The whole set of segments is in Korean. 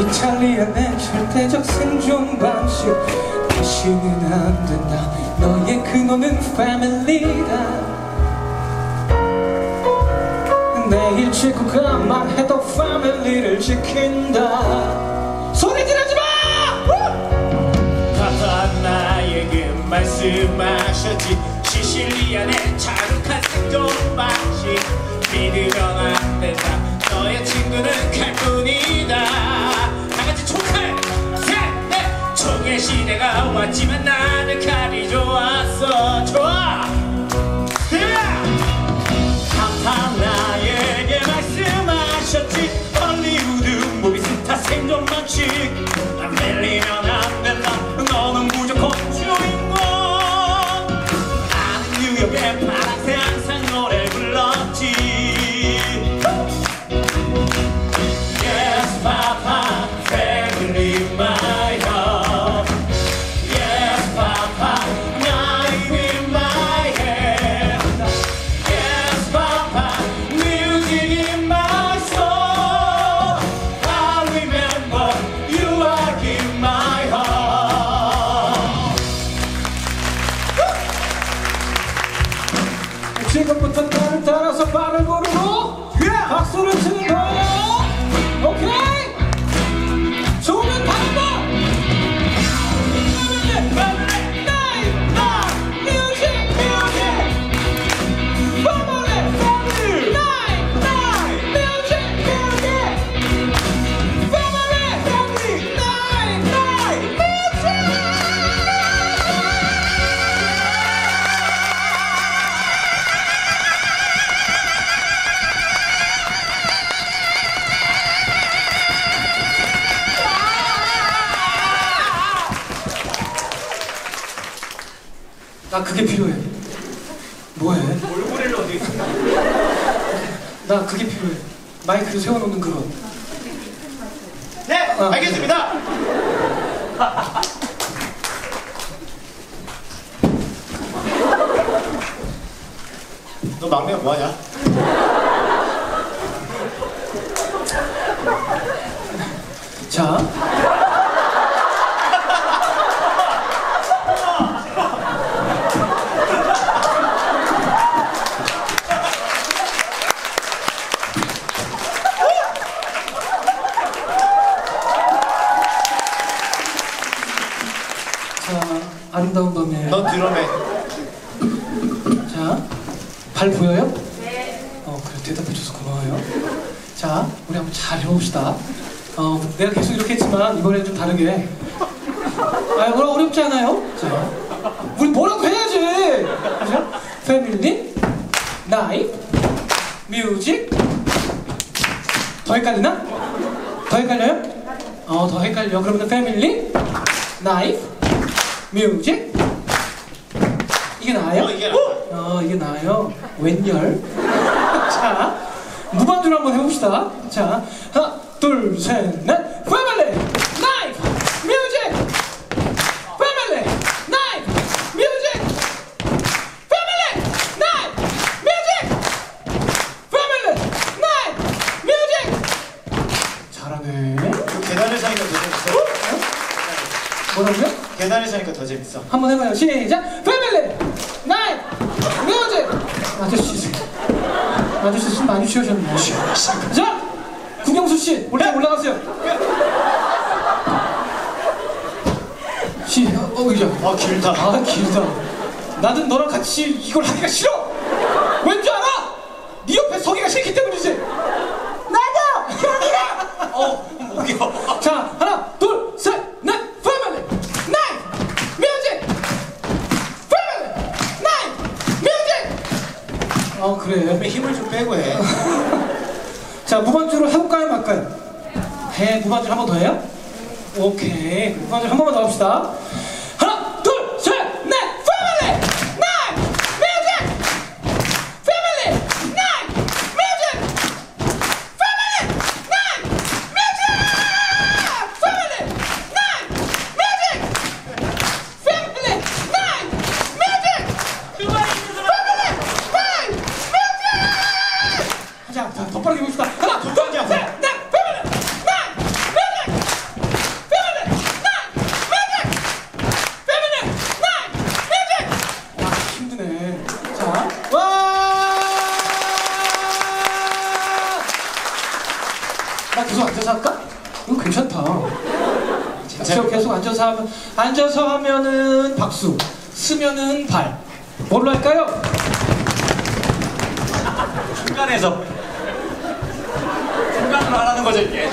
이탈리아는 절대적 생존 방식. 다시는 안 된다. 너의 근원은 패밀리다. 내일 지구가 말해도 패밀리를 지킨다. 소리 지르지 마! 파파 나에게 말씀하셨지. 시실리안의 자룩한 생존 방식. 믿으면 안 된다 너의 친구는 칼뿐이다. 시대가 왔지만 나는 칼이 좋았어. 좋아 나 그게 필요해 뭐해? 얼굴을 어디? 나 그게 필요해 마이크를 세워놓는 그거 네, 어. 알겠습니다. 너 막내가 뭐하냐? 자 자, 아름다운 밤에 넌 드럼해. 자, 발 보여요? 네. 어, 그래 대답해줘서 고마워요. 자, 우리 한번 잘 해봅시다. 어, 내가 계속 이렇게 했지만 이번에는 좀 다르게. 아, 그럼 어렵지 않아요? 자, 우리 뭐라고 해야지. 그죠? 패밀리, 나이, 뮤직. 더 헷갈리나? 더 헷갈려요? 어, 더 헷갈려. 그러면 family, 나이, music. 이게 나아요? 어, 이게. 어, 이게 나아요. 웬열. 자, 무반주로 한번 해봅시다. 자, 하나, 둘, 셋, 넷. Family knife music. Family knife music. Family knife music. Family knife music. 잘하네. 그 계단을 사니까 더 재밌어. 뭐라고요? 계단을 사니까 더 재밌어. 한번 해봐요. 시작. Family knife music. 아저씨, 아저씨 숨 많이 쉬우셨네. 자, 구경수 씨 올라 올라가세요. 시, 어, 어, 이제. 아 길다. 아 길다. 나는 너랑 같이 이걸 하기가 싫어. 왠지 어 그래. 몸에 힘을 좀 빼고 해. 자 무반주를 해볼까요 말까요? 해 무반주 한 번 더 해요? 오케이 무반주 한 번만 더 합시다 앉아서 하면 앉아서 하면은 박수, 쓰면은 발. 뭘로 할까요? 중간에서 중간으로 하라는 거죠 이게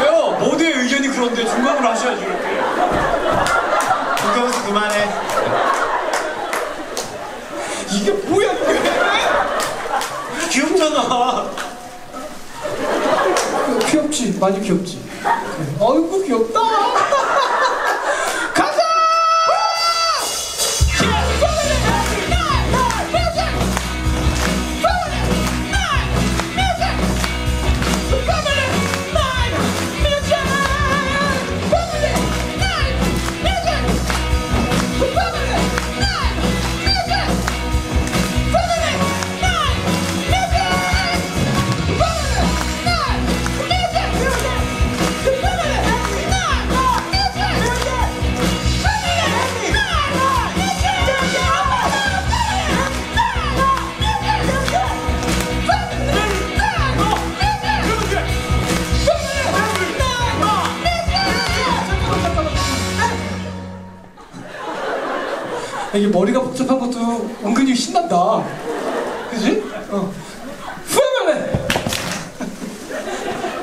왜요? 모두의 의견이 그런데 중간으로 하셔야지 이렇게 김경수 그만해. 이게 뭐야 이게? 귀엽잖아 귀엽지? 많이 귀엽지? 그래. 어이구 귀엽다 이게 머리가 복잡한 것도 은근히 신난다. 그지? 어. 후회만 해!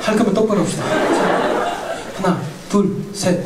할 거면 똑바로 합시다. 자, 하나, 둘, 셋,